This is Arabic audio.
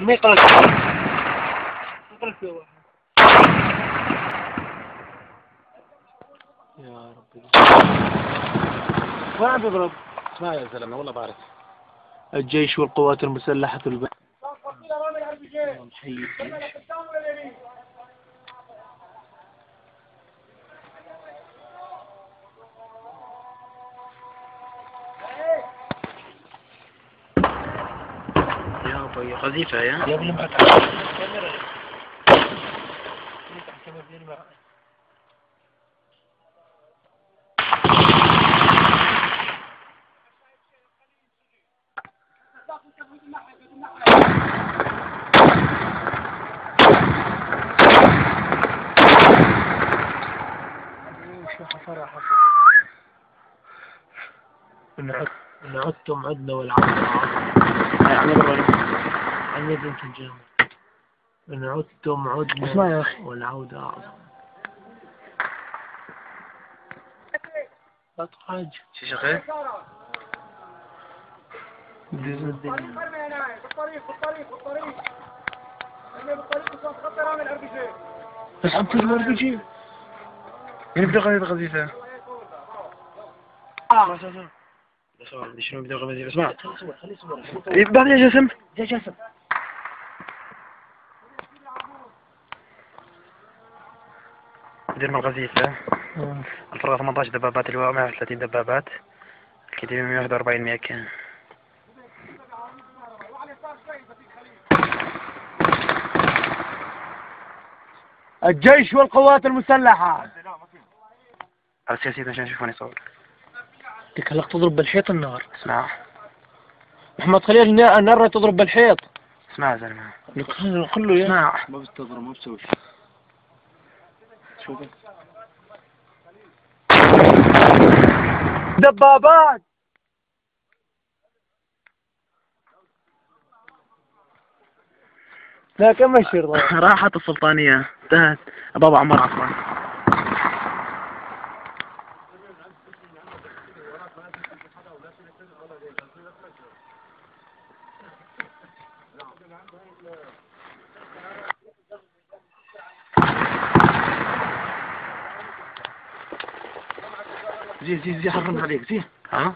ما يقرأ يا ربي وين عم يضرب؟ اسمع يا زلمة والله بعرف الجيش والقوات المسلحة الب... نحيي الجيش. يا؟ يا ابني معك شو حصل حصل إن عد- إن عدتم عدنا عم يضرب عن يد الجامع إن عدتم عدنا اسمع يا أخي؟ والعودة أعظم. أطحج شو شغال؟ جزء الدنيا. بالطريق بالطريق بالطريق اللي بالطريق وصل خطر عامل ار بي جي بس عم تجمع البيجي مين بده قذيفه قذيفه؟ آه بدي شنو بده قذيفه اسمع. خلي صور خلي صور بعد يا جسم يا جاسم. القذيفه الفرقه 18 دبابات اللواء 130 دبابات. الكتيبه 141 ميكان الجيش والقوات المسلحة. على السياسيين عشان يشوفوني صور. لك هلا تضرب بالحيط النار. اسمع. محمد خليل النا- النار تضرب بالحيط. اسمع يا زلمه لك يا. اسمع. ما بتضرب ما بتسوي شوف دبابات. لا كم الشرطة راحت السلطانية انتهت. بابا عمر عفوا زي زي زي حرمت عليك زي ها